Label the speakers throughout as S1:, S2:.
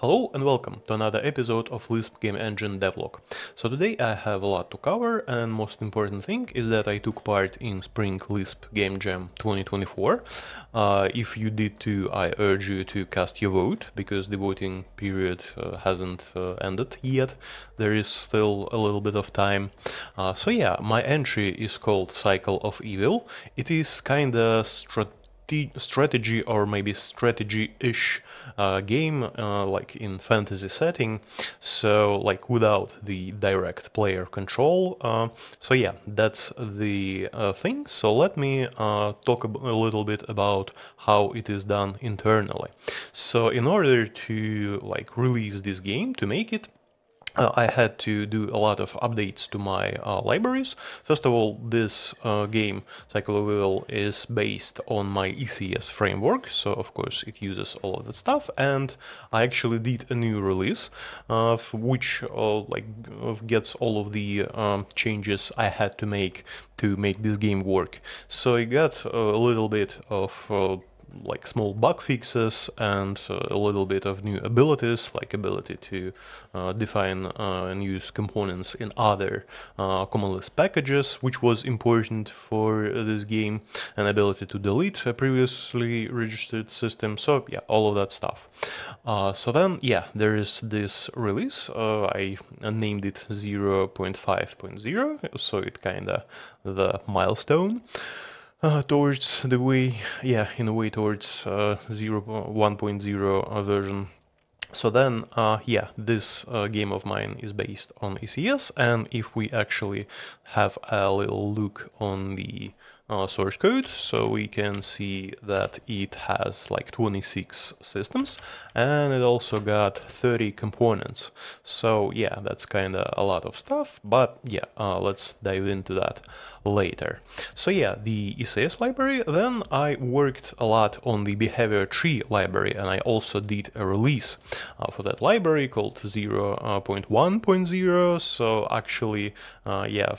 S1: Hello and welcome to another episode of Lisp Game Engine Devlog. So today I have a lot to cover and most important thing is that I took part in Spring Lisp Game Jam 2024. Uh, if you did too, I urge you to cast your vote because the voting period uh, hasn't uh, ended yet. There is still a little bit of time. Uh, so yeah, my entry is called Cycle of Evil. It is kinda strategic strategy or maybe strategy-ish uh, game uh, like in fantasy setting. So like without the direct player control uh, so yeah that's the uh, thing. So let me uh, talk a little bit about how it is done internally. So in order to like release this game to make it uh, I had to do a lot of updates to my uh, libraries. First of all, this uh, game, Cycle Evil, is based on my ECS framework, so of course it uses all of that stuff, and I actually did a new release, which uh, like gets all of the um, changes I had to make to make this game work. So I got a little bit of uh, like small bug fixes and uh, a little bit of new abilities, like ability to uh, define uh, and use components in other common Lisp packages, which was important for this game, and ability to delete a previously registered system. So yeah, all of that stuff. So then, yeah, there is this release. I named it 0.5.0, so it kinda the milestone uh, towards the way, yeah, in a way towards uh, 0 1.0 version. So then, uh, yeah, this uh, game of mine is based on ECS, and if we actually have a little look on the uh, source code, so we can see that it has like 26 systems, and it also got 30 components. So yeah, that's kind of a lot of stuff, but yeah, uh, let's dive into that later. So yeah, the ECS library, then I worked a lot on the behavior tree library and I also did a release uh, for that library called 0.1.0. So actually, uh, yeah,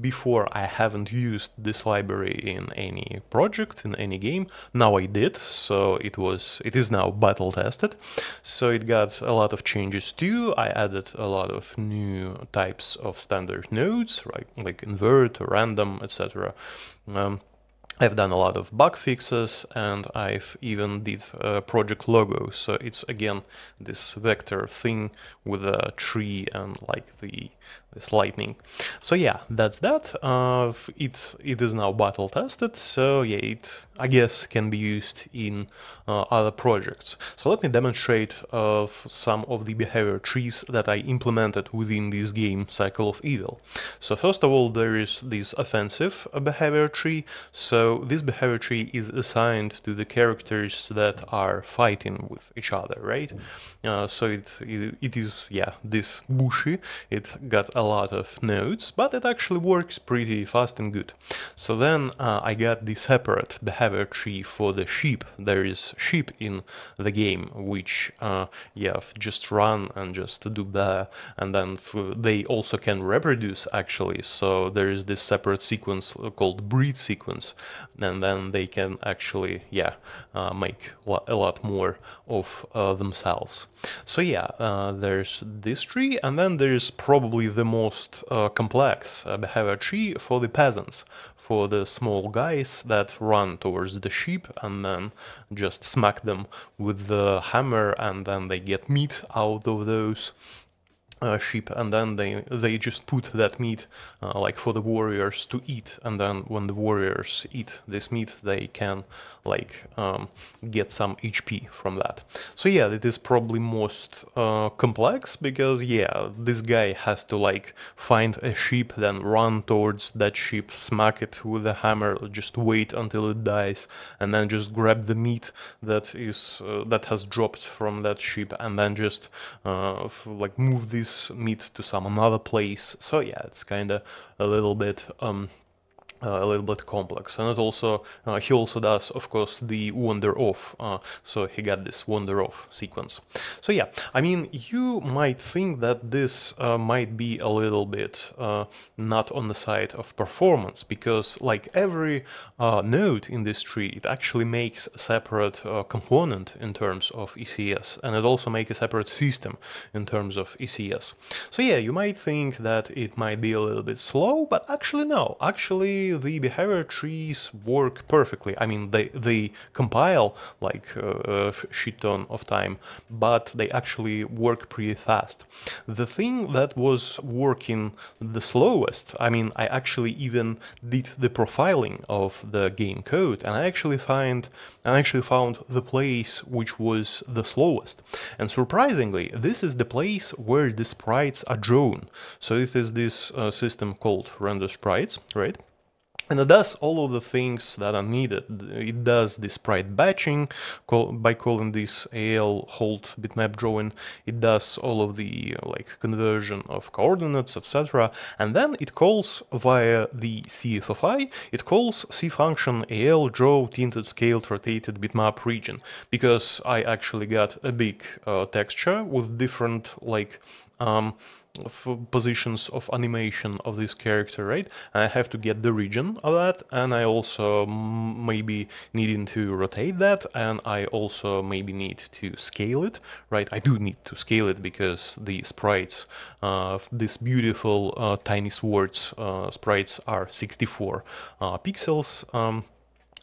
S1: before I haven't used this library in any project, in any game. Now I did, so it was, it is now battle tested. So it got a lot of changes too. I added a lot of new types of standard nodes, right, like invert, random, etc. Um, I've done a lot of bug fixes and I've even did a project logo. So it's again this vector thing with a tree and like the this lightning. So yeah, that's that. Uh, it it is now battle tested. So yeah, it I guess can be used in uh, other projects. So let me demonstrate of some of the behavior trees that I implemented within this game Cycle of Evil. So first of all, there is this offensive behavior tree. So this behavior tree is assigned to the characters that are fighting with each other, right? Uh, so it, it, it is, yeah, this bushy. It got a lot of nodes, but it actually works pretty fast and good. So then uh, I got the separate behavior tree for the sheep. There is sheep in the game, which, uh, yeah, just run and just do that, and then they also can reproduce actually. So there is this separate sequence called breed sequence, and then they can actually, yeah, uh, make a lot more of uh, themselves. So yeah, uh, there's this tree, and then there's probably the most uh, complex uh, behavior tree for the peasants, for the small guys that run towards the sheep and then just smack them with the hammer, and then they get meat out of those uh, sheep and then they they just put that meat uh, like for the warriors to eat and then when the warriors eat this meat they can like um, get some HP from that. So yeah it is probably most uh, complex because yeah this guy has to like find a sheep then run towards that sheep smack it with a hammer just wait until it dies and then just grab the meat that is uh, that has dropped from that sheep and then just uh, like move this meat to some another place. So yeah, it's kind of a little bit um, uh, a little bit complex. And it also uh, he also does of course the wander off uh, so he got this wander off sequence. So yeah i mean you might think that this uh, might be a little bit uh, not on the side of performance because like every uh, node in this tree it actually makes a separate component in terms of ecs and it also makes a separate system in terms of ecs so yeah you might think that it might be a little bit slow but actually no. Actually the behavior trees work perfectly. I mean, they, they compile like uh, a shit ton of time, but they actually work pretty fast. The thing that was working the slowest, I mean, I actually even did the profiling of the game code, and I actually find I actually found the place which was the slowest. And surprisingly, this is the place where the sprites are drawn. So it is this uh, system called render sprites, right? And it does all of the things that are needed. It does the sprite batching call, by calling this AL hold bitmap drawing. It does all of the like conversion of coordinates, etc. And then it calls via the CFFI, it calls C function AL draw tinted scaled rotated bitmap region because I actually got a big uh, texture with different like um, positions of animation of this character, right? And I have to get the region of that, and I also maybe needing to rotate that, and I also maybe need to scale it, right? I do need to scale it because the sprites of uh, these beautiful uh, tiny swords uh, sprites are 64 uh, pixels. Um,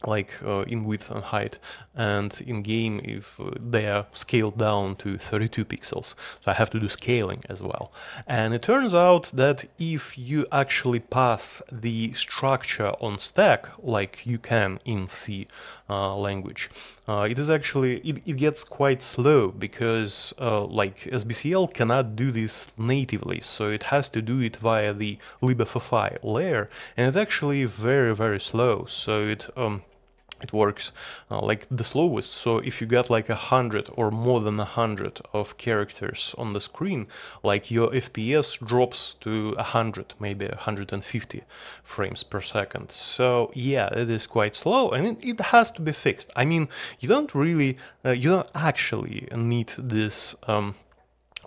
S1: like uh, in width and height. And in game if uh, they are scaled down to 32 pixels. So I have to do scaling as well. And it turns out that if you actually pass the structure on stack like you can in C uh, language uh, it is actually it, it gets quite slow because uh, like SBCL cannot do this natively. So it has to do it via the libffi layer. And it's actually very very slow. So it um, it works uh, like the slowest. So if you get like a hundred or more than a hundred of characters on the screen like your fps drops to a hundred maybe 150 frames per second. So yeah it is quite slow and it, it has to be fixed. I mean you don't really uh, you don't actually need this um,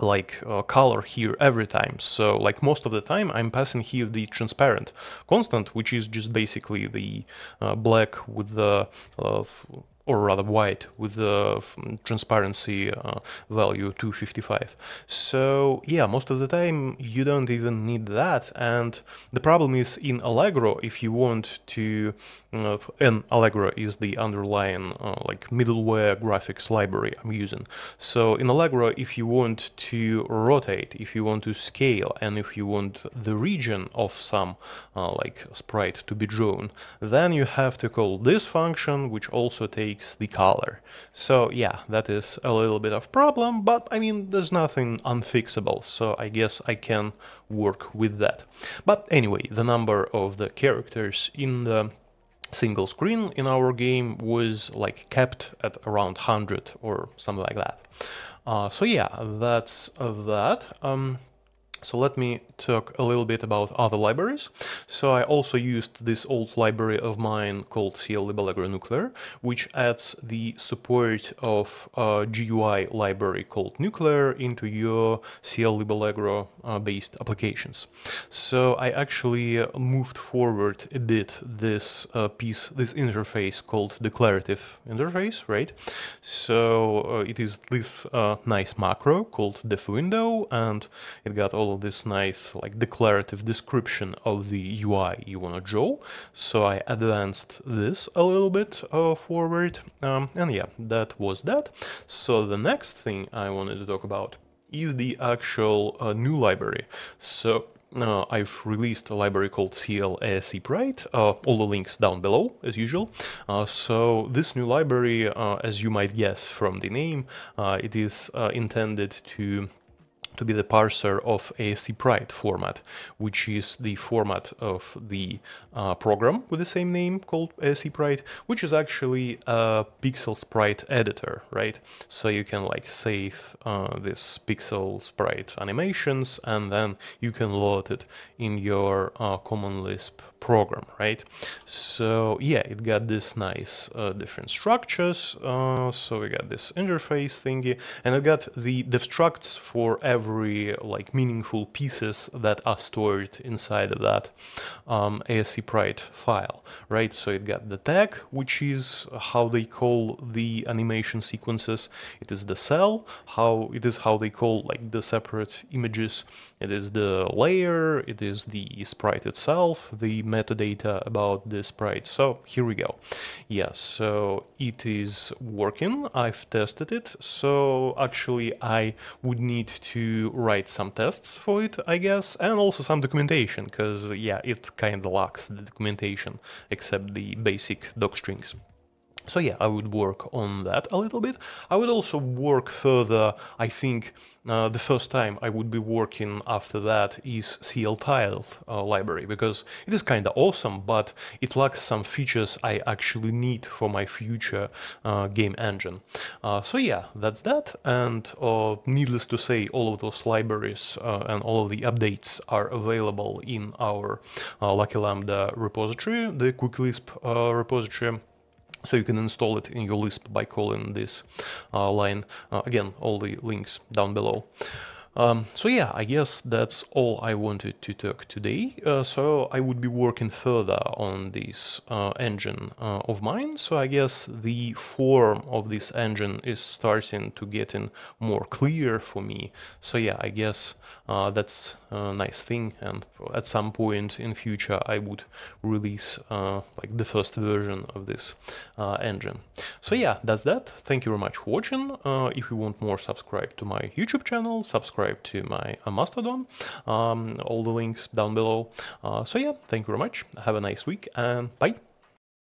S1: like uh, color here every time. So like most of the time I'm passing here the transparent constant, which is just basically the uh, black with the uh, or rather white with the transparency uh, value 255 so yeah most of the time you don't even need that and the problem is in Allegro if you want to uh, and Allegro is the underlying uh, like middleware graphics library I'm using. So in Allegro if you want to rotate if you want to scale and if you want the region of some uh, like sprite to be drawn then you have to call this function which also takes the color. So yeah, that is a little bit of problem, but I mean, there's nothing unfixable, so I guess I can work with that. But anyway, the number of the characters in the single screen in our game was like kept at around 100 or something like that. Uh, so yeah, that's that. Um, so let me talk a little bit about other libraries. So I also used this old library of mine called CL-libAllegro Nuklear, which adds the support of a GUI library called Nuklear into your CL-libAllegro uh, based applications. So I actually uh, moved forward a bit this uh, piece, this interface called declarative interface, right? So uh, it is this uh, nice macro called def window and it got all this nice like declarative description of the UI you want to draw. So I advanced this a little bit uh, forward um, and yeah, that was that. So the next thing I wanted to talk about is the actual uh, new library. So uh, I've released a library called CL-Aseprite, uh, all the links down below, as usual. Uh, so this new library, uh, as you might guess from the name, uh, it is uh, intended to to be the parser of Aseprite format, which is the format of the uh, program with the same name called Aseprite, which is actually a pixel sprite editor, right? So you can like save uh, this pixel sprite animations and then you can load it in your uh, Common Lisp program, right? So yeah, it got this nice uh, different structures. Uh, so we got this interface thingy, and it got the destructs for every like meaningful pieces that are stored inside of that um, ASCII file, right? So it got the tag, which is how they call the animation sequences. It is the cell, how it is how they call like the separate images. It is the layer, it is the sprite itself, the metadata about the sprite. So here we go. Yes, so it is working. I've tested it. So actually I would need to write some tests for it, I guess, and also some documentation because yeah, it kind of lacks the documentation except the basic doc strings. So yeah, I would work on that a little bit. I would also work further, I think uh, the first time I would be working after that is CLTile uh, library because it is kind of awesome, but it lacks some features I actually need for my future uh, game engine. Uh, so yeah, that's that. And uh, needless to say, all of those libraries uh, and all of the updates are available in our Lucky Lambda repository, the QuickLisp repository. So you can install it in your Lisp by calling this uh, line. Uh, again, all the links down below. Um, so yeah, I guess that's all I wanted to talk today. Uh, so I would be working further on this uh, engine uh, of mine. So I guess the form of this engine is starting to getting more clear for me. So yeah, I guess uh, that's a nice thing. And at some point in future, I would release uh, like the first version of this uh, engine. So yeah, that's that. Thank you very much for watching. if you want more, subscribe to my YouTube channel. Subscribe subscribe to my uh, Mastodon. Um, all the links down below. Uh, so yeah, thank you very much. Have a nice week and bye.